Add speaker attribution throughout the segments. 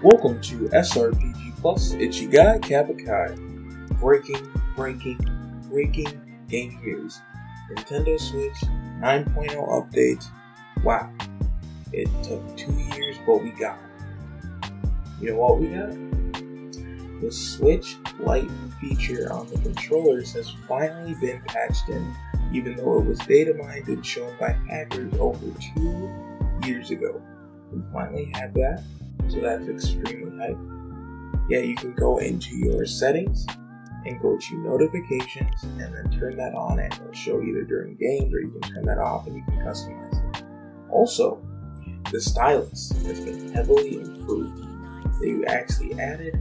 Speaker 1: Welcome to SRPG Plus. It's your guy, Kappa. Breaking, breaking, breaking game news. Nintendo Switch 9.0 update. Wow. It took two years, but we got it. You know what we got? The Switch Lite feature on the controllers has finally been patched in, even though it was data mined and shown by hackers over two years ago. We finally have that so that's extremely hype. Yeah, you can go into your settings and go to notifications and then turn that on and it'll show either during games or you can turn that off and you can customize it. Also, the stylus has been heavily improved. They actually added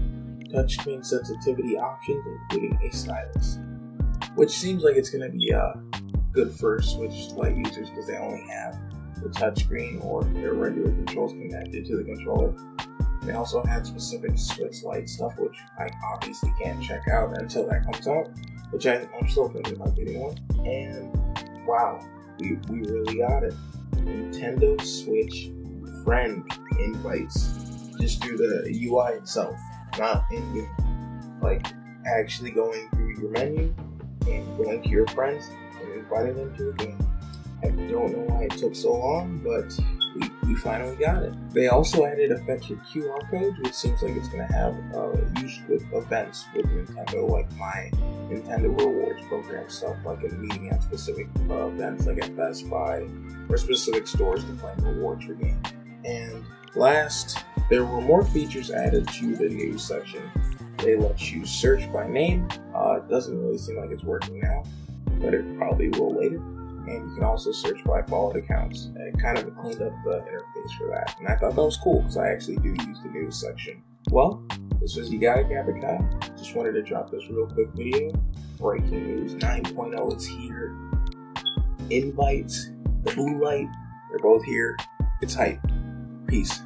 Speaker 1: touchscreen sensitivity options, including a stylus, which seems like it's going to be uh, good for Switch Lite users because they only have the touchscreen or their regular controls connected to the controller. They also had specific Switch Lite stuff, which I obviously can't check out until that comes out, which I, am still thinking about getting one. And wow, we, we really got it. Nintendo Switch friend invites just through the UI itself, not in game. Like actually going through your menu and going to your friends and inviting them to a game. I don't know why it took so long, but we, we finally got it. They also added a with QR codes, which seems like it's going to have uh, use with events with Nintendo, like my Nintendo Rewards program stuff, like a meeting at specific uh, events, like at Best Buy or specific stores to claim rewards for games. And last, there were more features added to the news section. They let you search by name. Uh, it doesn't really seem like it's working now, but it probably will later and you can also search by followed accounts. It kind of cleaned up the interface for that, and I thought that was cool because I actually do use the news section. Well, this was you Gabakai. Just wanted to drop this real quick video. Breaking news 9.0 is here. Invites, the blue light, they're both here. It's hype. Peace.